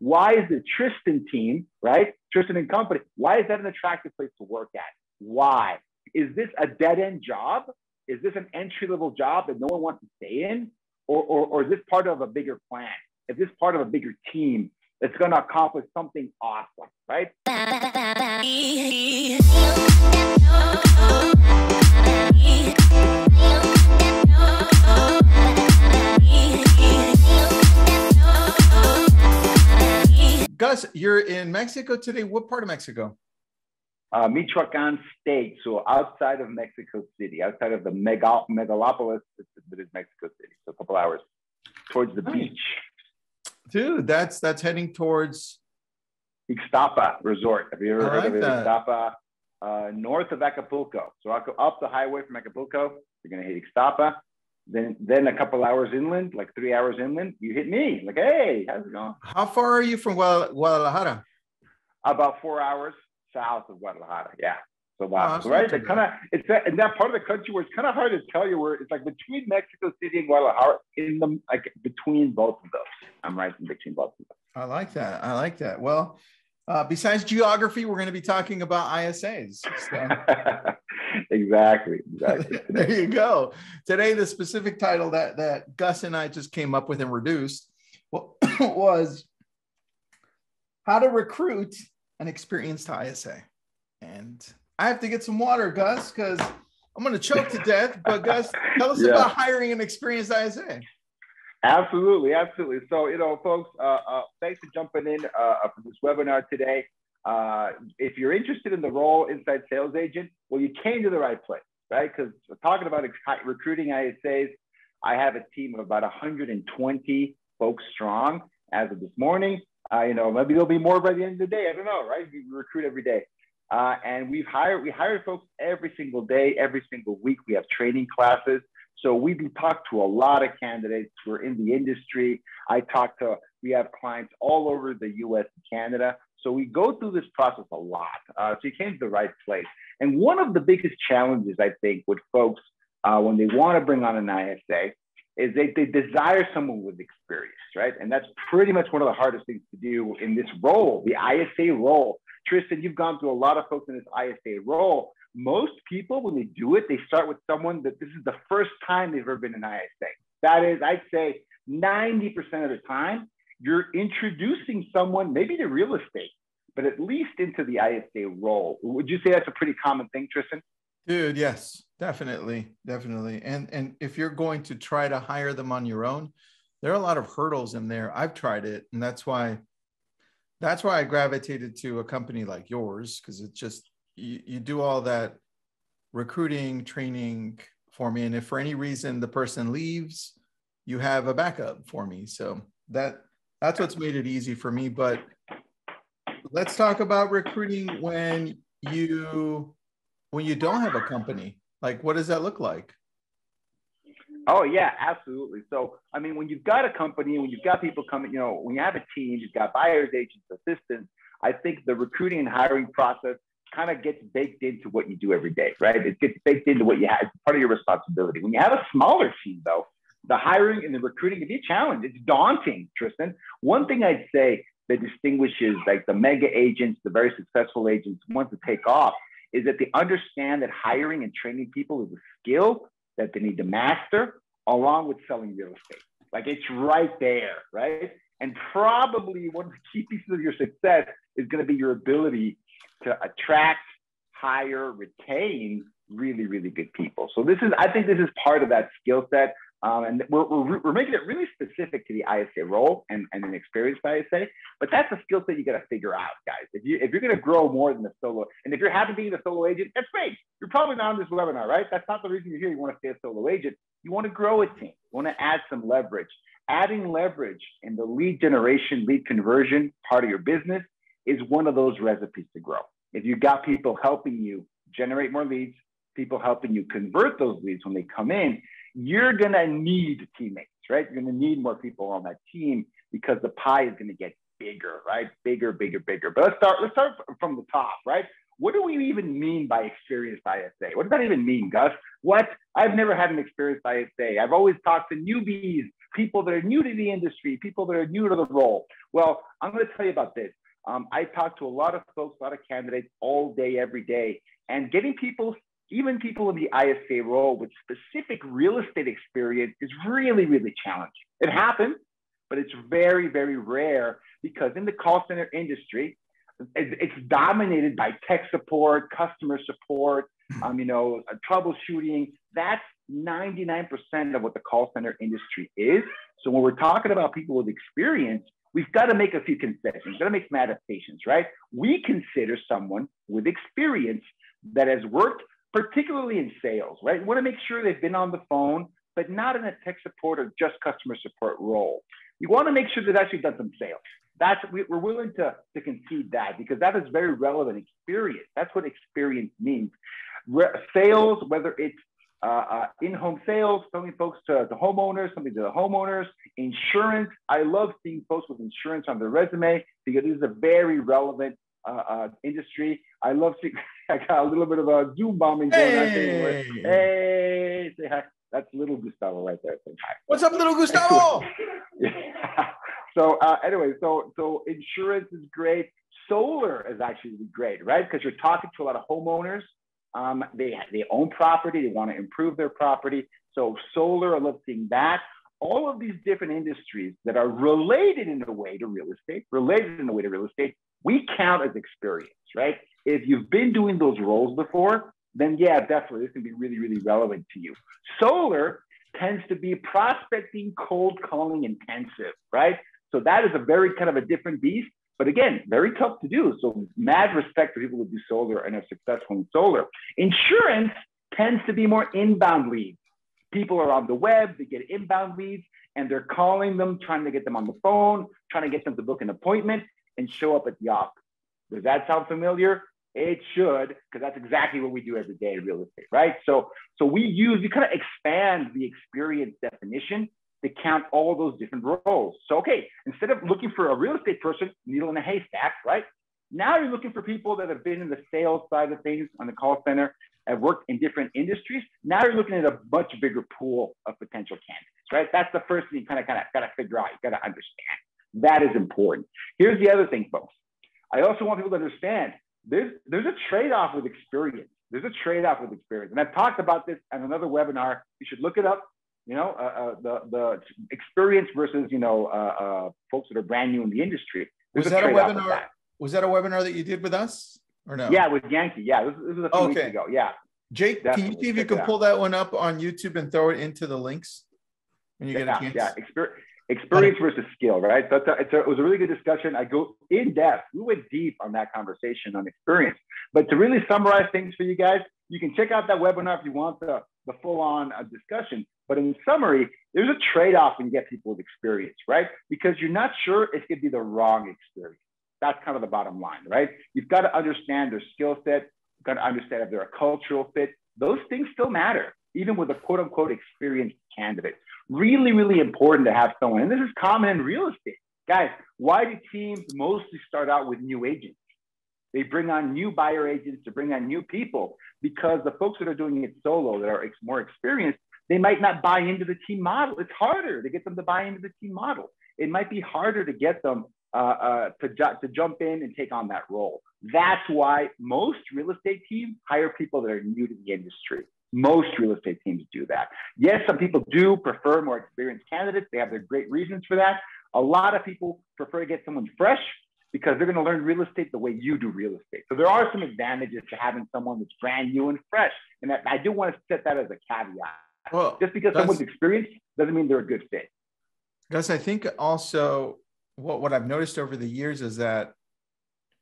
Why is the Tristan team, right? Tristan and company, why is that an attractive place to work at? Why? Is this a dead end job? Is this an entry level job that no one wants to stay in? Or, or, or is this part of a bigger plan? Is this part of a bigger team that's going to accomplish something awesome, right? Gus, you're in Mexico today. What part of Mexico? Uh, Michoacan State, so outside of Mexico City, outside of the mega, megalopolis that is Mexico City. So a couple hours towards the nice. beach. Dude, that's that's heading towards Ixtapa Resort. Have you ever I heard like of it? That. Ixtapa, uh, north of Acapulco. So I'll go up the highway from Acapulco, you're gonna hit Ixtapa. Then, then a couple hours inland, like three hours inland, you hit me. Like, hey, how's it going? How far are you from Guadalajara? About four hours south of Guadalajara. Yeah. So about oh, right. It kind of it's that in that part of the country where it's kind of hard to tell you where it's like between Mexico City and Guadalajara, in the like between both of those. I'm right in between both of those. I like that. I like that. Well, uh, besides geography, we're going to be talking about ISAs. So. exactly. Exactly. there you go. Today, the specific title that that Gus and I just came up with and reduced well, was how to recruit an experienced ISA. And I have to get some water, Gus, because I'm going to choke to death. But Gus, tell us yeah. about hiring an experienced ISA. Absolutely, absolutely. So, you know, folks, uh, uh, thanks for jumping in uh, for this webinar today. Uh, if you're interested in the role inside sales agent, well, you came to the right place, right? Because talking about recruiting ISAs, I have a team of about 120 folks strong as of this morning. Uh, you know, maybe there'll be more by the end of the day. I don't know, right? We recruit every day. Uh, and we've hired, we hire folks every single day, every single week. We have training classes. So we talked to a lot of candidates who are in the industry. I talk to, we have clients all over the US and Canada. So we go through this process a lot. Uh, so you came to the right place. And one of the biggest challenges, I think, with folks uh, when they want to bring on an ISA is they, they desire someone with experience, right? And that's pretty much one of the hardest things to do in this role, the ISA role. Tristan, you've gone through a lot of folks in this ISA role. Most people, when they do it, they start with someone that this is the first time they've ever been an ISA. That is, I'd say 90% of the time, you're introducing someone maybe to real estate, but at least into the ISA role. Would you say that's a pretty common thing, Tristan? Dude, yes, definitely, definitely. And and if you're going to try to hire them on your own, there are a lot of hurdles in there. I've tried it, and that's why that's why I gravitated to a company like yours because it's just you, you do all that recruiting, training for me, and if for any reason the person leaves, you have a backup for me. So that that's what's made it easy for me. But let's talk about recruiting when you when you don't have a company. Like, what does that look like? Oh yeah, absolutely. So I mean, when you've got a company, when you've got people coming, you know, when you have a team, you've got buyers, agents, assistants. I think the recruiting and hiring process kind of gets baked into what you do every day, right? It gets baked into what you have. It's part of your responsibility. When you have a smaller team, though, the hiring and the recruiting can be a challenge. It's daunting, Tristan. One thing I'd say that distinguishes like the mega agents, the very successful agents, ones that take off, is that they understand that hiring and training people is a skill that they need to master along with selling real estate. Like it's right there, right? And probably one of the key pieces of your success is going to be your ability to attract, hire, retain really, really good people. So this is, I think this is part of that skill set. Um, and we're, we're, we're, making it really specific to the ISA role and, and an experienced ISA, but that's a skill set you got to figure out, guys. If, you, if you're going to grow more than the solo, and if you're happy being a solo agent, that's great. You're probably not on this webinar, right? That's not the reason you're here. You want to stay a solo agent. You want to grow a team. You want to add some leverage. Adding leverage in the lead generation, lead conversion part of your business is one of those recipes to grow. If you've got people helping you generate more leads, people helping you convert those leads when they come in, you're going to need teammates, right? You're going to need more people on that team because the pie is going to get bigger, right? Bigger, bigger, bigger. But let's start, let's start from the top, right? What do we even mean by experienced ISA? What does that even mean, Gus? What? I've never had an experienced ISA. I've always talked to newbies people that are new to the industry, people that are new to the role. Well, I'm going to tell you about this. Um, I talk to a lot of folks, a lot of candidates all day, every day, and getting people, even people in the ISA role with specific real estate experience is really, really challenging. It happens, but it's very, very rare because in the call center industry, it's dominated by tech support, customer support, um, you know, uh, troubleshooting. That's 99% of what the call center industry is. So when we're talking about people with experience, we've got to make a few concessions, we've got to make some adaptations, right? We consider someone with experience that has worked particularly in sales, right? We want to make sure they've been on the phone, but not in a tech support or just customer support role. We want to make sure they've actually done some sales. That's we're willing to, to concede that because that is very relevant experience. That's what experience means. Re- sales, whether it's uh, uh, in-home sales, selling folks to the homeowners, something to the homeowners, insurance. I love seeing folks with insurance on their resume because this is a very relevant uh, uh industry. I love seeing. I got a little bit of a Zoom bombing going hey. on. Hey, say hi. That's little Gustavo right there. What's up, little Gustavo? yeah. So uh, anyway, so so insurance is great. Solar is actually great, right? Because you're talking to a lot of homeowners. Um, they they own property. They want to improve their property. So solar, I love seeing that. All of these different industries that are related in a way to real estate, related in a way to real estate, we count as experience, right? If you've been doing those roles before, then yeah, definitely this can be really, really relevant to you. Solar tends to be prospecting, cold calling intensive, right? So that is a very kind of a different beast, but again, very tough to do. So mad respect for people who do solar and are successful in solar. Insurance tends to be more inbound leads. People are on the web, they get inbound leads, and they're calling them, trying to get them on the phone, trying to get them to book an appointment and show up at the office. Does that sound familiar? It should, because that's exactly what we do every day in real estate, right? So, so we use, we kind of expand the experience definition to count all those different roles. So, okay, instead of looking for a real estate person, needle in a haystack, right? Now you're looking for people that have been in the sales side of things on the call center, have worked in different industries. Now you're looking at a much bigger pool of potential candidates, right? That's the first thing you kind of kind of got to figure out. You got to understand. That is important. Here's the other thing, folks. I also want people to understand there's there's a trade-off with experience. There's a trade-off with experience, and I've talked about this on another webinar. You should look it up you know, uh, uh, the the experience versus you know uh, uh, folks that are brand new in the industry. There's was that a webinar? That. Was that a webinar that you did with us or no? Yeah, with Yankee. Yeah, this, this was a few okay. weeks ago. Yeah. Jake, Definitely. can you see if you can pull that one up on YouTube and throw it into the links when you yeah, get a chance? Yeah, Exper- experience versus skill, right? So a, a, it was a really good discussion. I go in depth. We went deep on that conversation on experience. But to really summarize things for you guys, you can check out that webinar if you want the, the full on uh, discussion. But in summary, there's a trade off when you get people with experience, right? Because you're not sure it could be the wrong experience. That's kind of the bottom line, right? You've got to understand their skill set. You've got to understand if they're a cultural fit. Those things still matter, even with a quote unquote experienced candidate. Really, really important to have someone. And this is common in real estate. Guys, why do teams mostly start out with new agents? They bring on new buyer agents to bring on new people because the folks that are doing it solo, that are more experienced, they might not buy into the team model. It's harder to get them to buy into the team model. It might be harder to get them uh, uh, to, to jump in and take on that role. That's why most real estate teams hire people that are new to the industry. Most real estate teams do that. Yes, some people do prefer more experienced candidates. They have their great reasons for that. A lot of people prefer to get someone fresh because they're going to learn real estate the way you do real estate. So there are some advantages to having someone that's brand new and fresh. And I do want to set that as a caveat. Well, just because someone's experienced doesn't mean they're a good fit. Gus, I think also what, what I've noticed over the years is that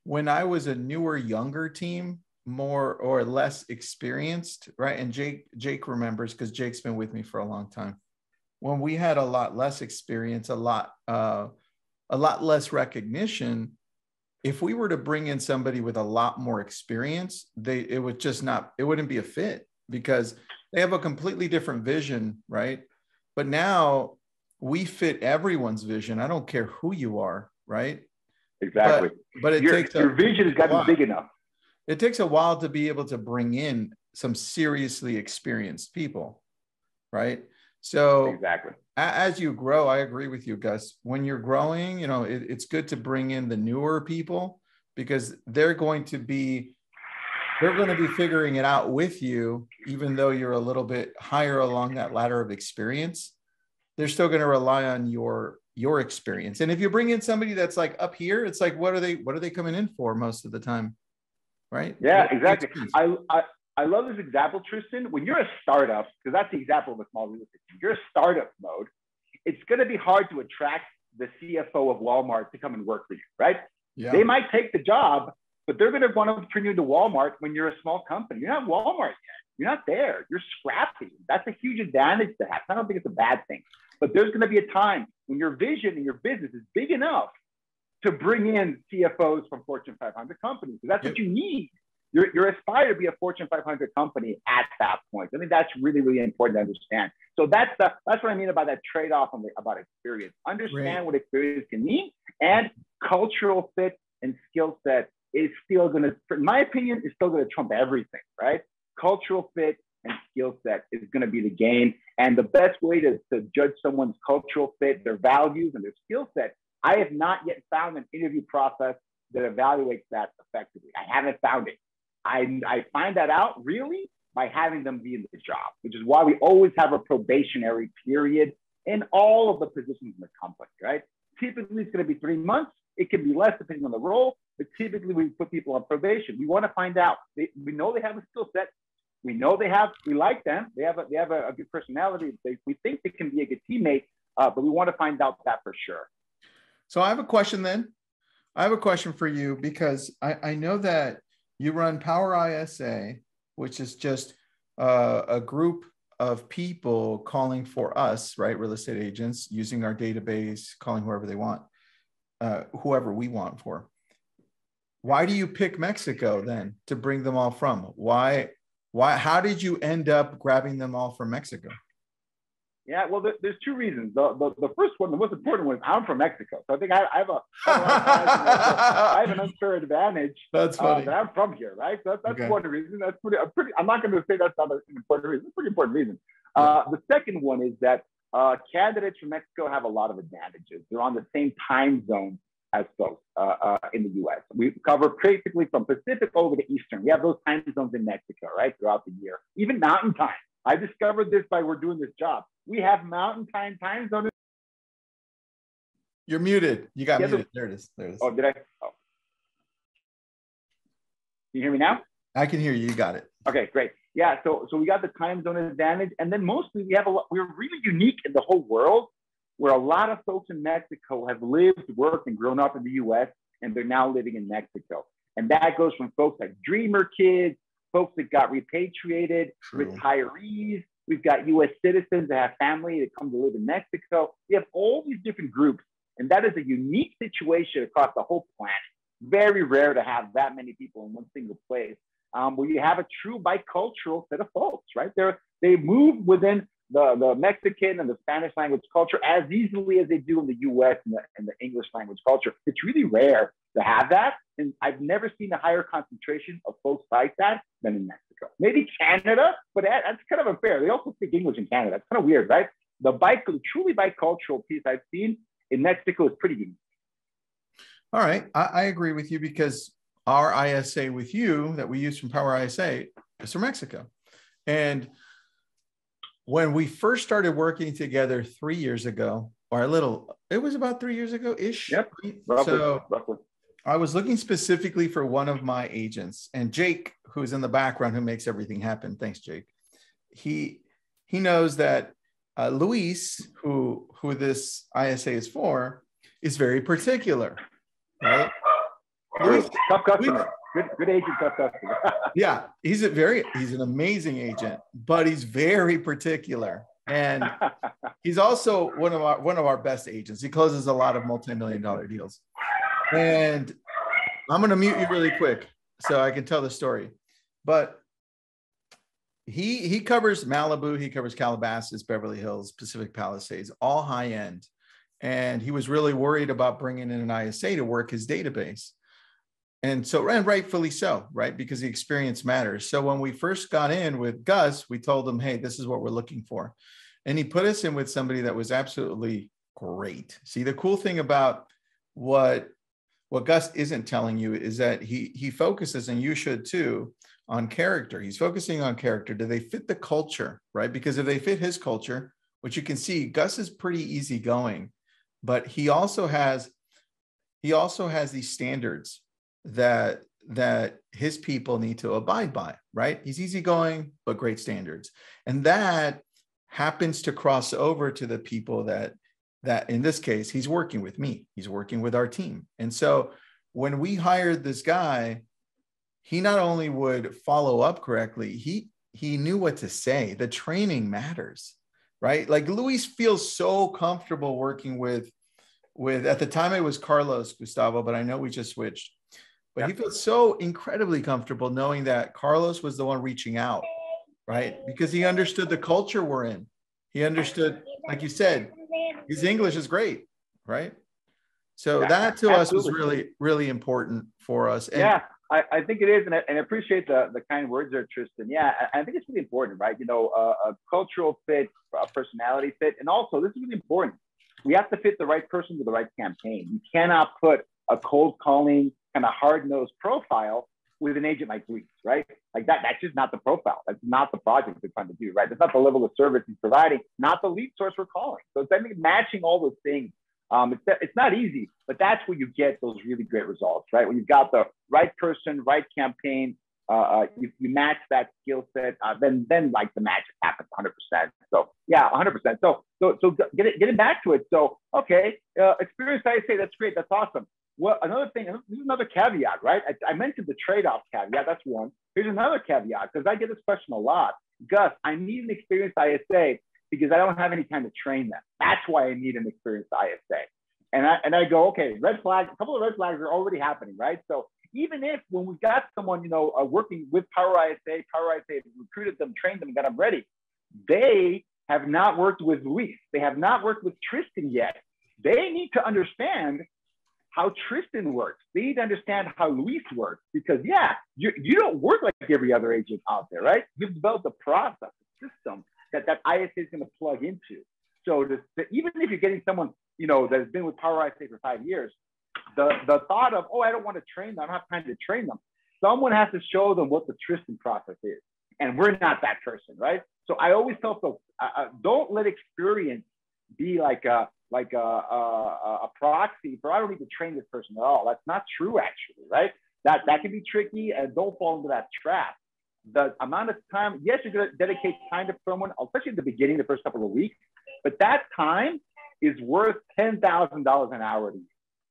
when I was a newer, younger team, more or less experienced, right? And Jake, Jake remembers because Jake's been with me for a long time. When we had a lot less experience, a lot, uh, a lot less recognition. If we were to bring in somebody with a lot more experience, they it would just not, it wouldn't be a fit because they have a completely different vision, right? But now we fit everyone's vision. I don't care who you are, right? Exactly. But, but it your, takes your a, vision has got to be big enough. It takes a while to be able to bring in some seriously experienced people, right? So exactly as you grow, I agree with you, Gus. When you're growing, you know, it, it's good to bring in the newer people because they're going to be they're going to be figuring it out with you, even though you're a little bit higher along that ladder of experience. They're still going to rely on your your experience. And if you bring in somebody that's like up here, it's like, what are they what are they coming in for most of the time? Right? Yeah, exactly. I, I I love this example, Tristan. When you're a startup, because that's the example of a small real estate, you're a startup mode, it's going to be hard to attract the CFO of Walmart to come and work for you, right? Yeah. They might take the job, but they're going to want to turn you into Walmart when you're a small company. You're not Walmart yet. You're not there. You're scrappy. That's a huge advantage to have. I don't think it's a bad thing, but there's going to be a time when your vision and your business is big enough to bring in CFOs from Fortune 500 companies. That's yep. what you need you're, you're aspired to be a Fortune 500 company at that point. I think that's really, really important to understand. So that's the, that's what I mean about that trade-off the, about experience. Understand right. what experience can mean and cultural fit and skill set is still going to, in my opinion, is still going to trump everything, right? Cultural fit and skill set is going to be the game. And the best way to, to judge someone's cultural fit, their values, and their skill set, I have not yet found an interview process that evaluates that effectively. I haven't found it. I, I find that out really by having them be in the job, which is why we always have a probationary period in all of the positions in the company, right? Typically, it's going to be three months. It can be less depending on the role, but typically we put people on probation. We want to find out. They, we know they have a skill set. We know they have. We like them. They have a, they have a, a good personality. They, we think they can be a good teammate, uh, but we want to find out that for sure. So I have a question then. I have a question for you because I, I know that you run Power ISA, which is just uh, a group of people calling for us, right? Real estate agents using our database, calling whoever they want, uh, whoever we want for. Why do you pick Mexico then to bring them all from? Why? Why? How did you end up grabbing them all from Mexico? Yeah, well, there, there's two reasons. The, the, the, first one, the most important one, is I'm from Mexico, so I think I, I have a I have an unfair advantage. That's uh, funny. Uh, that I'm from here, right? So that's, that's okay. one reason. That's pretty. I'm, pretty, I'm not going to say that's not an important reason. It's a pretty important reason. Uh, the second one is that uh, candidates from Mexico have a lot of advantages. They're on the same time zone as folks uh, uh, in the U.S. We cover basically from Pacific over to Eastern. We have those time zones in Mexico, right, throughout the year. Even Mountain Time. I discovered this by we're doing this job. We have Mountain Time time zone. You're muted. You got yeah, muted. The, there it is. There it is. Oh, did I? Oh. Can you hear me now? I can hear you. You got it. Okay, great. Yeah, so so we got the time zone advantage, and then mostly we have a lot. We're really unique in the whole world, where a lot of folks in Mexico have lived, worked, and grown up in the U.S., and they're now living in Mexico. And that goes from folks like dreamer kids folks that got repatriated, True. retirees. We've got US citizens that have family that come to live in Mexico. We have all these different groups, and that is a unique situation across the whole planet. Very rare to have that many people in one single place. Um, where you have a true bicultural set of folks, right? They're, they move within the, the Mexican and the Spanish language culture as easily as they do in the US and the, and the English language culture. It's really rare to have that. And I've never seen a higher concentration of folks like that than in Mexico. Maybe Canada, but that, that's kind of unfair. They also speak English in Canada. It's kind of weird, right? The bi- truly bicultural piece I've seen in Mexico is pretty unique. All right. I, I agree with you because our ISA with you that we use from Power ISA is from Mexico. And when we first started working together three years ago, or a little, it was about three years ago ish. Yep. Roughly, so roughly. I was looking specifically for one of my agents, and Jake, who's in the background, who makes everything happen. Thanks, Jake. He he knows that uh, Luis, who who this ISA is for, is very particular, right? Luis, tough customer good, good agent, tough customer. yeah, he's a very he's an amazing agent, but he's very particular. And he's also one of our one of our best agents. He closes a lot of multi-million dollar deals. And I'm gonna mute you really quick so I can tell the story. But he he covers Malibu, he covers Calabasas, Beverly Hills, Pacific Palisades, all high end. And he was really worried about bringing in an ISA to work his database and so and rightfully so right because the experience matters so when we first got in with gus we told him hey this is what we're looking for and he put us in with somebody that was absolutely great. See, the cool thing about what what Gus isn't telling you is that he he focuses, and you should too, on character. He's focusing on character. Do they fit the culture, right? Because if they fit his culture, which you can see, Gus is pretty easygoing, but he also has he also has these standards that that his people need to abide by, right? He's easygoing, but great standards. And that happens to cross over to the people that that in this case he's working with me. He's working with our team. And so when we hired this guy he not only would follow up correctly he he knew what to say. The training matters right? Like luis feels so comfortable working with with at the time it was carlos gustavo but i know we just switched but he felt so incredibly comfortable knowing that carlos was the one reaching out right? Because he understood the culture we're in. He understood, like you said, his English is great, right? So yeah, that to absolutely. us was really, really important for us. And yeah, I, I think it is, and I, and I appreciate the, the kind words there, Tristan. Yeah, I, I think it's really important, right? You know, uh, a cultural fit, a personality fit, and also this is really important. We have to fit the right person to the right campaign. You cannot put a cold calling kind of hard nosed profile with an agent like Luis, right? Like that, that's just not the profile. That's not the project they're trying to do, right? That's not the level of service he's providing, not the lead source we're calling. So it's I mean, matching all those things. Um, it's, it's not easy, but that's where you get those really great results, right? When you've got the right person, right campaign, uh, uh, you, you match that skill set, uh, then then like the magic happens 100%. So yeah, 100%. So so so get it, getting back to it. So okay, uh, experience I say that's great, that's awesome. Well, another thing, this is another caveat, right? I, I mentioned the trade-off caveat. That's one. Here's another caveat because I get this question a lot. Gus, I need an experienced ISA because I don't have any time to train them. That's why I need an experienced ISA. And I and I go, okay, red flag. A couple of red flags are already happening, right? So even if when we've got someone, you know, uh, working with Power ISA, Power ISA recruited them, trained them, got them ready, they have not worked with Luis. They have not worked with Tristan yet. They need to understand how Tristan works. They need to understand how Luis works because, yeah, you, you don't work like every other agent out there, right? You've developed a process, a system that that ISA is going to plug into. So to, to, even if you're getting someone, you know, that's been with Power ISA for five years, the, the thought of, oh, I don't want to train them, I don't have time to train them. Someone has to show them what the Tristan process is. And we're not that person, right? So I always tell folks, uh, uh don't let experience be like a, like a, a, a proxy for I don't need to train this person at all. That's not true, actually, right? That that can be tricky, and don't fall into that trap. The amount of time, yes, you're going to dedicate time to someone, especially at the beginning, the first couple of weeks, but that time is worth ten thousand dollars an hour to you.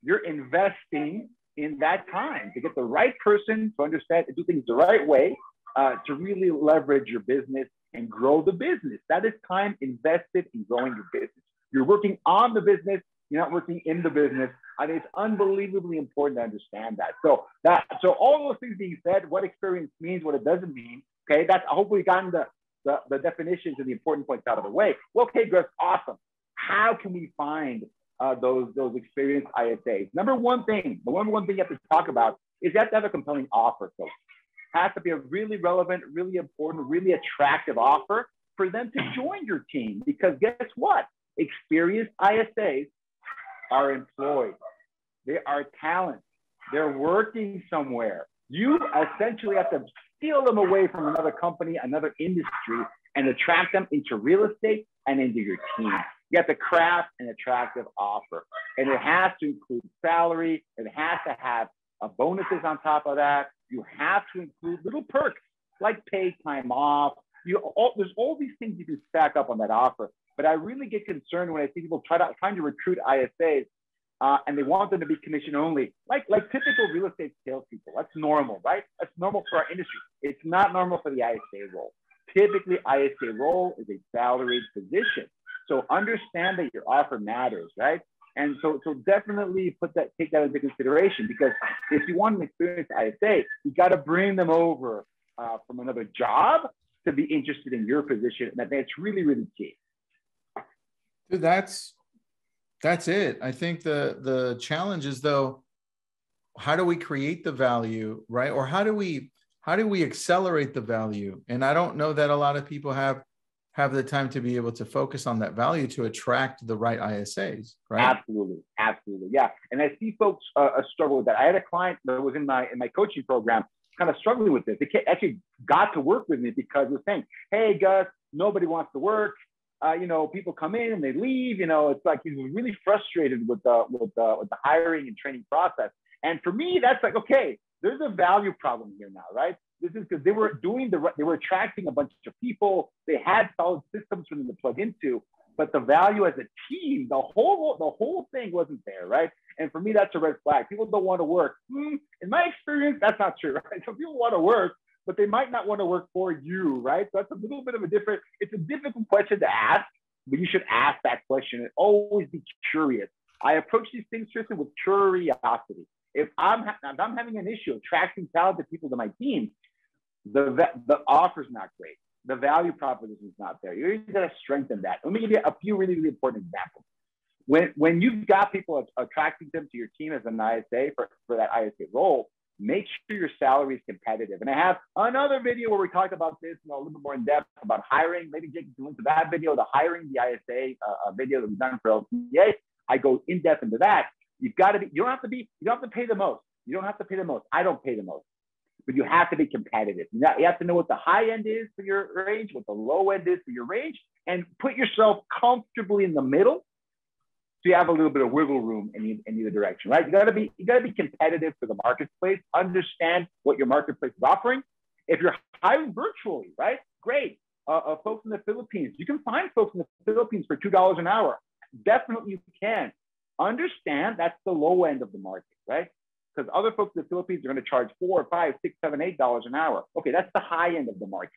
You're investing in that time to get the right person to understand to do things the right way, uh, to really leverage your business and grow the business. That is time invested in growing your business. You're working on the business. You're not working in the business. Think it's unbelievably important to understand that. So that so all those things being said, what experience means, what it doesn't mean. Okay, that's hopefully gotten the, the, the definitions and the important points out of the way. Well, okay, Gus, awesome. How can we find uh, those those experienced ISAs? Number one thing, the number one thing you have to talk about is you have to have a compelling offer. So it has to be a really relevant, really important, really attractive offer for them to join your team. Because guess what? Experienced ISAs are employed. They are talent. They're working somewhere. You essentially have to steal them away from another company, another industry, and attract them into real estate and into your team. You have to craft an attractive offer. And it has to include salary. It has to have bonuses on top of that. You have to include little perks like paid time off. You all, there's all these things you can stack up on that offer but I really get concerned when I see people try to trying to recruit ISAs uh, and they want them to be commission only, like like typical real estate salespeople. That's normal, right? That's normal for our industry. It's not normal for the ISA role. Typically, ISA role is a salaried position. So understand that your offer matters, right? And so, so definitely put that, take that into consideration because if you want an experienced ISA, you got to bring them over uh, from another job to be interested in your position. And that's really, really key. Dude, that's that's it. I think the the challenge is though, how do we create the value, right? Or how do we how do we accelerate the value? And I don't know that a lot of people have have the time to be able to focus on that value to attract the right ISAs, right? Absolutely, absolutely, yeah. And I see folks uh, uh, struggle with that. I had a client that was in my in my coaching program, kind of struggling with this. They actually got to work with me because they're saying, "Hey, Gus, nobody wants to work. Uh, you know, people come in and they leave. You know, it's like he's really frustrated with the with the with the hiring and training process." And for me, that's like, okay, there's a value problem here now, right? This is because they were doing the they were attracting a bunch of people. They had solid systems for them to plug into, but the value as a team, the whole the whole thing wasn't there, right? And for me, that's a red flag. People don't want to work. Hmm, in my experience, that's not true, right? Some people want to work, but they might not want to work for you, right? So that's a little bit of a different. It's a difficult question to ask, but you should ask that question and always be curious. I approach these things, Tristan, with curiosity. If I'm if I'm having an issue attracting talented people to my team, the the offer's not great. The value proposition is not there. You're going to strengthen that. Let me give you a few really, really important examples. When, when you've got people attracting them to your team as an ISA for, for that ISA role, make sure your salary is competitive. And I have another video where we talk about this you know, a little bit more in depth about hiring. Maybe Jake can link to that video, the hiring the ISA uh, video that we've done for LCA. I go in depth into that. You've got to be, you don't have to be, you don't have to pay the most. You don't have to pay the most. I don't pay the most but you have to be competitive. You have to know what the high end is for your range, what the low end is for your range, and put yourself comfortably in the middle so you have a little bit of wiggle room in, in either direction, right? You gotta be you gotta be competitive for the marketplace, understand what your marketplace is offering. If you're hiring virtually, right? Great. Uh, uh, folks in the Philippines, you can find folks in the Philippines for two dollars an hour. Definitely, you can. Understand that's the low end of the market, right? because other folks in the Philippines are going to charge four, five, six, seven, eight dollars an hour. Okay, that's the high end of the market.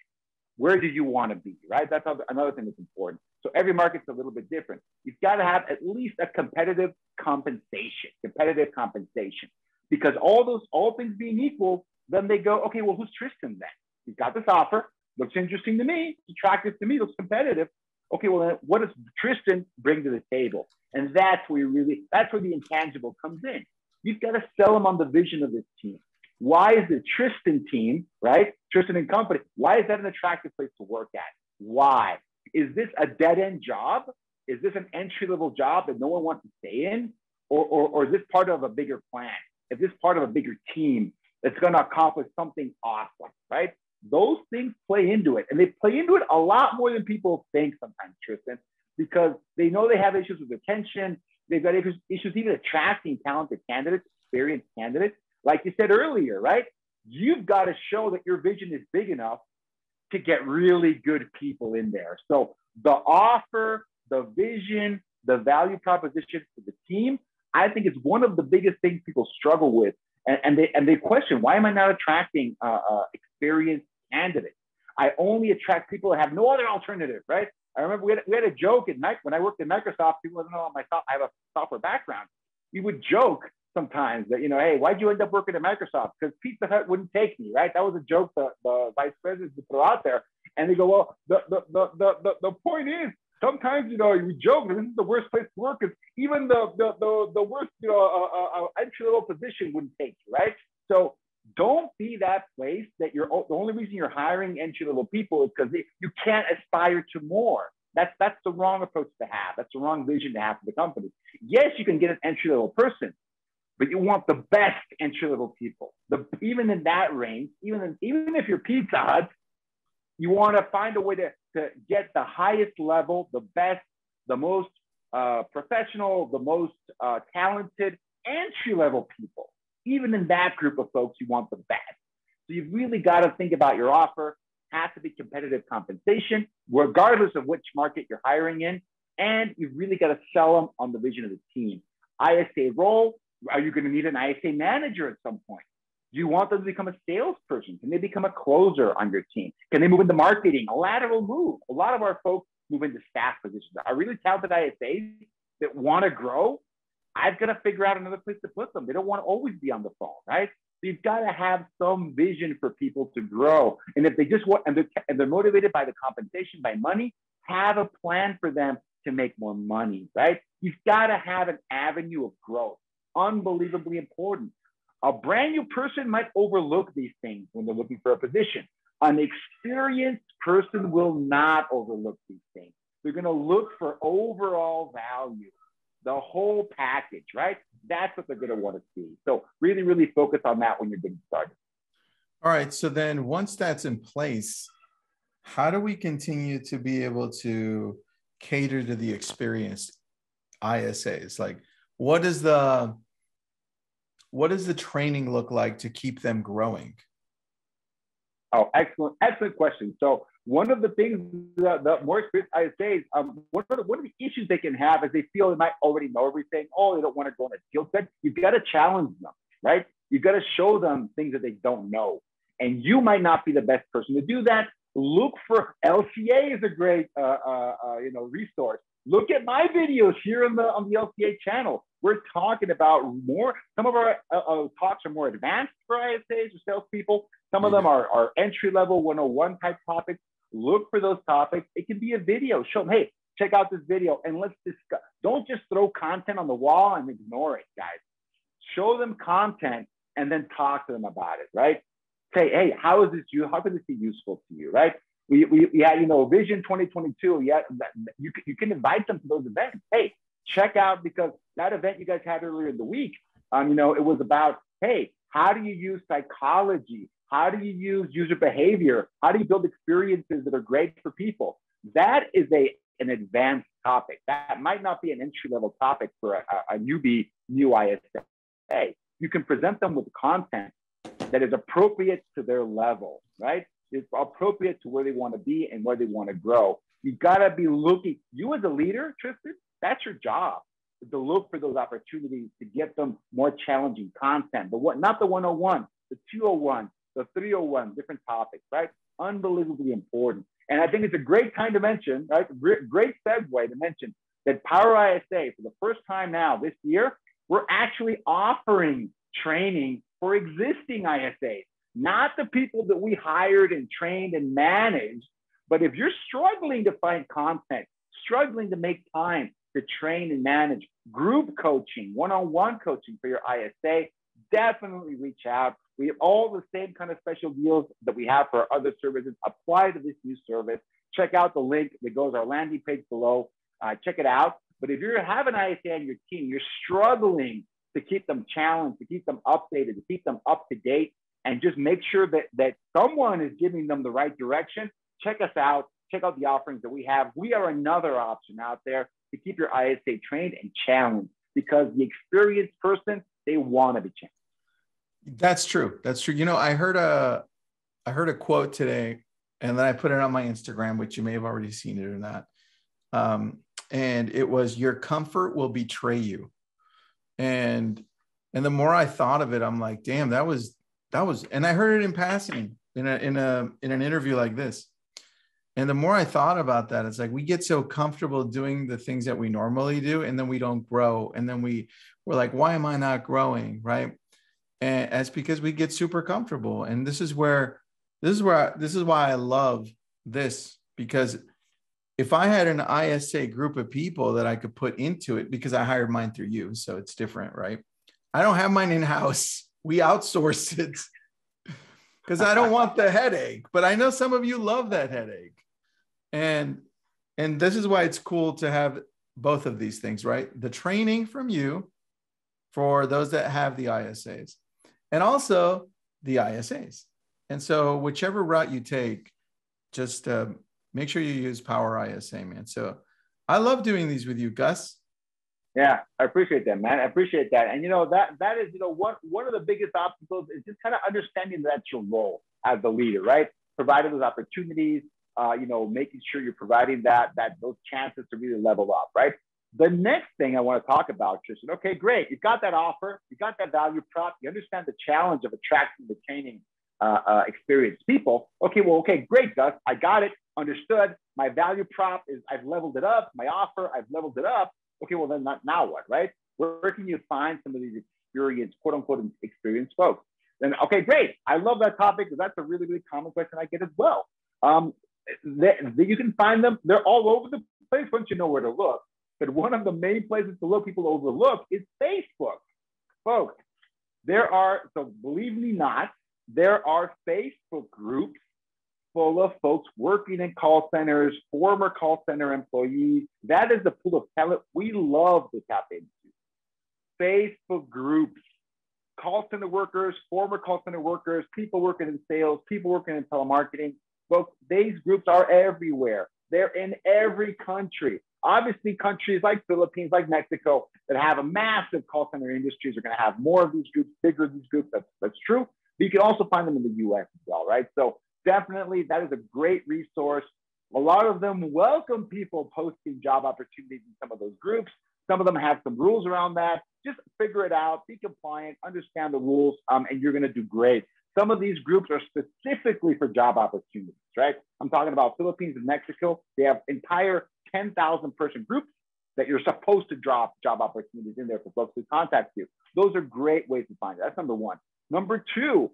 Where do you want to be, right? That's another thing that's important. So every market's a little bit different. You've got to have at least a competitive compensation, competitive compensation, because all those, all things being equal, then they go, okay, well, who's Tristan then? He's got this offer, looks interesting to me, attractive to me, looks competitive. Okay, well, then what does Tristan bring to the table? And that's where you really, that's where the intangible comes in. You've got to sell them on the vision of this team. Why is the Tristan team, right? Tristan and company, why is that an attractive place to work at? Why? Is this a dead end job? Is this an entry level job that no one wants to stay in? Or, or, or is this part of a bigger plan? Is this part of a bigger team that's going to accomplish something awesome, right? Those things play into it. And they play into it a lot more than people think sometimes, Tristan, because they know they have issues with retention. They've got issues, issues even attracting talented candidates, experienced candidates. Like you said earlier, right? You've got to show that your vision is big enough to get really good people in there. So the offer, the vision, the value proposition for the team, I think it's one of the biggest things people struggle with. And, and they and they question, why am I not attracting uh, uh, experienced candidates? I only attract people that have no other alternative, right? I remember we had, we had a joke at night when I worked at Microsoft. People didn't know my I have a software background. We would joke sometimes that you know, hey, why'd you end up working at Microsoft? Because Pizza Hut wouldn't take me, right? That was a joke the, the vice presidents would throw out there, and they go, well, the the the the the, point is. Sometimes, you know, we joke this is the worst place to work because even the, the, the, the worst, you know, uh, uh, uh entry level position wouldn't take you, right? So don't be that place that you're the only reason you're hiring entry level people is because you can't aspire to more. That's that's the wrong approach to have. That's the wrong vision to have for the company. Yes, you can get an entry level person, but you want the best entry level people. The, even in that range, even in, even if you're Pizza Hut, you want to find a way to, to get the highest level, the best, the most uh, professional, the most uh, talented entry level people even in that group of folks, you want the best. So you've really got to think about your offer, has to be competitive compensation, regardless of which market you're hiring in. And you've really got to sell them on the vision of the team. ISA role, are you going to need an ISA manager at some point? Do you want them to become a salesperson? Can they become a closer on your team? Can they move into marketing? A lateral move. A lot of our folks move into staff positions. Are really talented ISAs that want to grow I've got to figure out another place to put them. They don't want to always be on the phone, right? So you've got to have some vision for people to grow. And if they just want, and they're, and they're motivated by the compensation, by money, have a plan for them to make more money, right? You've got to have an avenue of growth. Unbelievably important. A brand new person might overlook these things when they're looking for a position. An experienced person will not overlook these things. They're going to look for overall value, the whole package, right? That's what they're going to want to see. So really, really focus on that when you're getting started. All right. So then once that's in place, how do we continue to be able to cater to the experienced ISAs? Like what is the what does the training look like to keep them growing? Oh, excellent, excellent question. So one of the things that the more experienced ISAs, um, one of the one of the issues they can have is they feel they might already know everything. Oh, they don't want to go on a skill set. You've got to challenge them, right? You've got to show them things that they don't know, and you might not be the best person to do that. Look for LCA is a great uh, uh, uh, you know resource. Look at my videos here on the on the LCA channel. We're talking about more. Some of our uh, uh, talks are more advanced for ISAs or salespeople. Some of them are, are entry level 101 type topics. Look for those topics. It can be a video. Show them, hey, check out this video and let's discuss. Don't just throw content on the wall and ignore it, guys. Show them content and then talk to them about it, right? Say, hey, how is this you? How can this be useful to you, right? We, we, had, you know, Vision 2022. Yeah, you, you can invite them to those events. Hey, check out because that event you guys had earlier in the week, um, you know, it was about, hey, how do you use psychology? How do you use user behavior? How do you build experiences that are great for people? That is a an advanced topic. That might not be an entry level topic for a, a newbie, new ISA. You can present them with content that is appropriate to their level, right? It's appropriate to where they want to be and where they want to grow. You gotta be looking. You as a leader, Tristan, that's your job to look for those opportunities to get them more challenging content. But what not the 101, the 201, the 301, different topics, right? Unbelievably important. And I think it's a great time to mention, right? Great segue to mention that Power ISA, for the first time now this year, we're actually offering training for existing ISAs, not the people that we hired and trained and managed. But if you're struggling to find content, struggling to make time to train and manage group coaching, one on one coaching for your ISA, definitely reach out. We have all the same kind of special deals that we have for our other services. Apply to this new service. Check out the link that goes our landing page below. Uh, check it out. But if you have an ISA on your team, you're struggling to keep them challenged, to keep them updated, to keep them up to date, and just make sure that, that someone is giving them the right direction, check us out. Check out the offerings that we have. We are another option out there to keep your ISA trained and challenged because the experienced person, they want to be challenged. That's true. That's true. You know, I heard a I heard a quote today, and then I put it on my Instagram, which you may have already seen it or not. Um, and it was your comfort will betray you. And and the more I thought of it, I'm like, damn, that was that was, and I heard it in passing in a in a in an interview like this. And the more I thought about that, it's like we get so comfortable doing the things that we normally do, and then we don't grow. And then we we're like, why am I not growing? Right and that's because we get super comfortable and this is where this is where this is why i love this because if i had an isa group of people that i could put into it because i hired mine through you so it's different right i don't have mine in house we outsource it because i don't want the headache but i know some of you love that headache and and this is why it's cool to have both of these things right the training from you for those that have the isas and also the ISAs. And so, whichever route you take, just uh, make sure you use Power ISA, man. So, I love doing these with you, Gus. Yeah, I appreciate that, man. I appreciate that. And you know that that is you know one one of the biggest obstacles is just kind of understanding that's your role as the leader, right? Providing those opportunities, uh, you know, making sure you're providing that that those chances to really level up, right? The next thing I want to talk about, Tristan, okay, great. You got that offer, you got that value prop, you understand the challenge of attracting, retaining uh, uh, experienced people. Okay, well, okay, great, Gus. I got it, understood. My value prop is I've leveled it up. My offer, I've leveled it up. Okay, well, then not, now what, right? Where, where can you find some of these experienced, quote unquote, experienced folks? Then, okay, great. I love that topic because that's a really, really common question I get as well. Um, they, they, you can find them, they're all over the place once you know where to look. But one of the main places to look people overlook is Facebook. Folks, there are, so believe me not, there are Facebook groups full of folks working in call centers, former call center employees. That is the pool of talent we love to tap into. Facebook groups, call center workers, former call center workers, people working in sales, people working in telemarketing. Folks, these groups are everywhere. They're in every country. Obviously, countries like Philippines, like Mexico, that have a massive call center industries are going to have more of these groups, bigger these groups. That's, that's true. But you can also find them in the US as well, right? So definitely that is a great resource. A lot of them welcome people posting job opportunities in some of those groups. Some of them have some rules around that. Just figure it out, be compliant, understand the rules, um, and you're going to do great. Some of these groups are specifically for job opportunities, right? I'm talking about Philippines and Mexico. They have entire 10,000 person groups that you're supposed to drop job opportunities in there for folks to contact you. Those are great ways to find it. That's number one. Number two,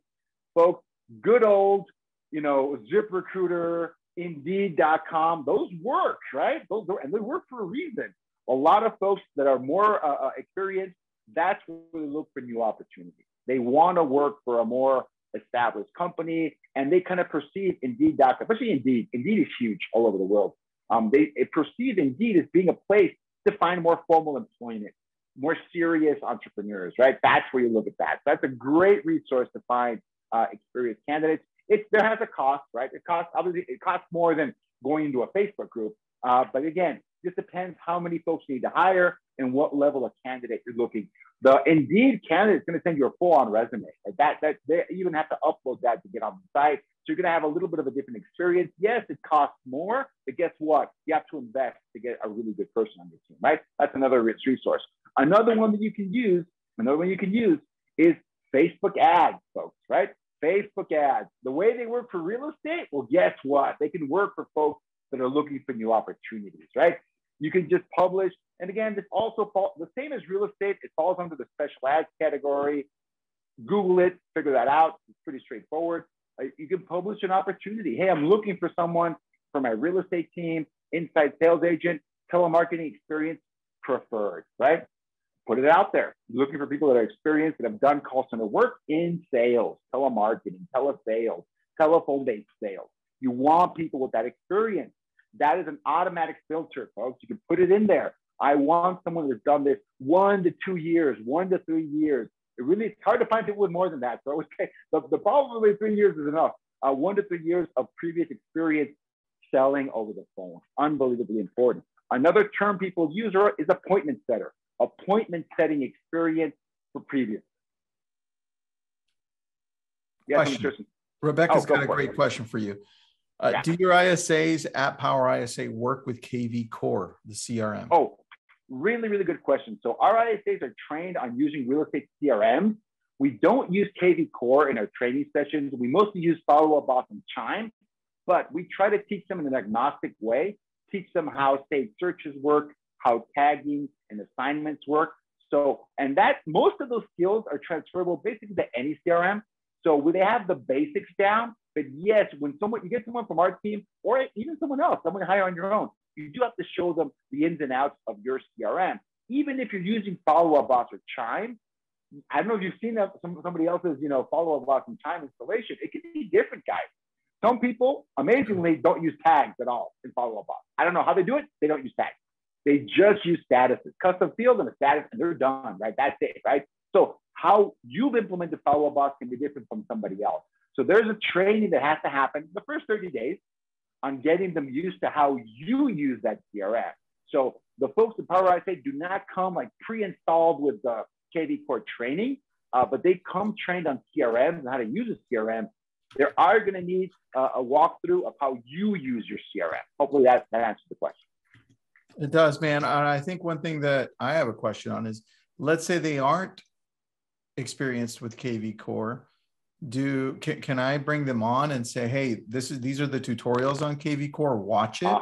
folks, good old, you know, ZipRecruiter, Indeed.com, those work, right? Those and they work for a reason. A lot of folks that are more uh, uh experienced, that's where they look for new opportunities. They want to work for a more established company, and they kind of perceive Indeed.com, especially Indeed. Indeed is huge all over the world. Um, they perceive Indeed as being a place to find more formal employment, more serious entrepreneurs, right? That's where you look at that. So that's a great resource to find uh, experienced candidates. It there has a cost, right? It costs obviously it costs more than going into a Facebook group. Uh, but again, just depends how many folks you need to hire and what level of candidate you're looking. The Indeed candidate is going to send you a full-on resume. Like that, that they even have to upload that to get on the site. So you're going to have a little bit of a different experience. Yes, it costs more, but guess what? You have to invest to get a really good person on your team, right? That's another rich resource. Another one that you can use, another one you can use is Facebook ads, folks, right? Facebook ads. The way they work for real estate, well, guess what? They can work for folks that are looking for new opportunities, right? You can just publish. And again, this also falls the same as real estate. It falls under the special ads category. Google it, figure that out. It's pretty straightforward. Uh, you can publish an opportunity. Hey, I'm looking for someone for my real estate team, inside sales agent, telemarketing experience preferred, right? Put it out there. Looking for people that are experienced that have done call center work in sales, telemarketing, telesales, telephone-based sales. You want people with that experience. That is an automatic filter, folks. You can put it in there. I want someone that's done this one to two years, one to three years. It really it's hard to find people with more than that. So I would say the, the probably three years is enough. Uh, one to three years of previous experience selling over the phone. Unbelievably important. Another term people use is appointment setter. Appointment setting experience for previous. Yes, question. Rebecca's oh, got a great it. question for you. Uh, yeah. Do your ISAs at Power ISA work with KV Core, the CRM? Oh, really, really good question. So our ISAs are trained on using real estate CRM. We don't use KV Core in our training sessions. We mostly use Follow Up Boss and Chime, but we try to teach them in an agnostic way, teach them how saved searches work, how tagging and assignments work. So, and that most of those skills are transferable basically to any CRM. So they have the basics down, but yes, when someone you get someone from our team or even someone else, someone hire on your own, you do have to show them the ins and outs of your CRM. Even if you're using Follow Up Boss or Chime, I don't know if you've seen that some, somebody else's, you know, Follow Up Boss and Chime installation. It can be different, guys. Some people, amazingly, don't use tags at all in Follow Up Boss. I don't know how they do it. They don't use tags. They just use statuses, custom field and a status, and they're done, right? That's it, right? So how you've implemented Up Boss can be different from somebody else. So there's a training that has to happen the first 30 days on getting them used to how you use that CRM. So the folks at Power ISA do not come like pre-installed with the KV Core training, uh, but they come trained on CRM and how to use a CRM. They are going to need uh, a walkthrough of how you use your CRM. Hopefully that, that answers the question. It does, man. I think one thing that I have a question on is let's say they aren't experienced with KV Core. Do can, can I bring them on and say, hey, this is these are the tutorials on KV Core, watch it?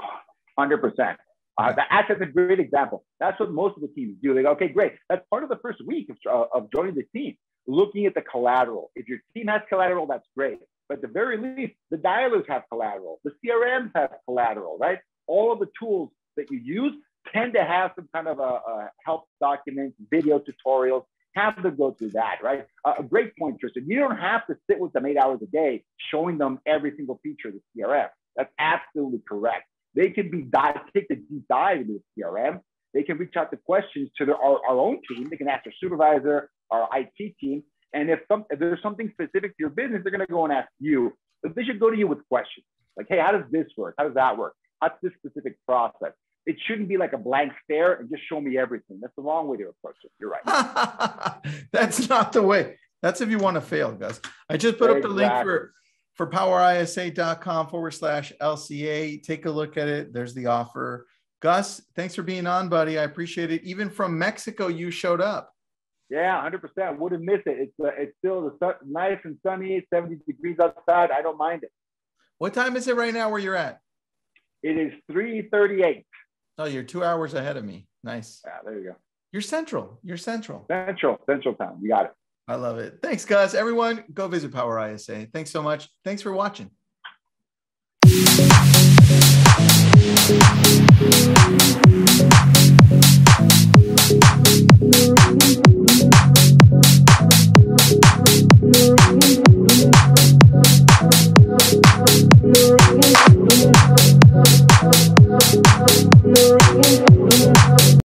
Hundred uh, percent. Uh, that's a great example. That's what most of the teams do. They go, okay, great. That's part of the first week of, uh, of joining the team, looking at the collateral. If your team has collateral, that's great. But at the very least, the dialers have collateral, the CRMs have collateral, right? All of the tools that you use tend to have some kind of a, a help documents, video tutorials. have them go through that, right? Uh, a great point, Tristan. You don't have to sit with them eight hours a day showing them every single feature of the CRM. That's absolutely correct. They can be dive, take the deep dive into the CRM. They can reach out to questions to their, our, our own team. They can ask their supervisor, our IT team. And if, some, if there's something specific to your business, they're going to go and ask you. But they should go to you with questions like, hey, how does this work? How does that work? How's this specific process? It shouldn't be like a blank stare and just show me everything. That's the wrong way to approach it. You're right. That's not the way. That's if you want to fail, Gus. I just put exactly. up the link for for powerisa.com forward slash LCA. Take a look at it. There's the offer. Gus, thanks for being on, buddy. I appreciate it. Even from Mexico, you showed up. Yeah, 100%. Wouldn't miss it. It's, uh, it's still the sun, nice and sunny, 70 degrees outside. I don't mind it. What time is it right now where you're at? It is 3.38. Oh, you're two hours ahead of me. Nice. Yeah, there you go. You're central. You're central. Central, central time. You got it. I love it. Thanks, guys. Everyone, go visit Power ISA. Thanks so much. Thanks for watching.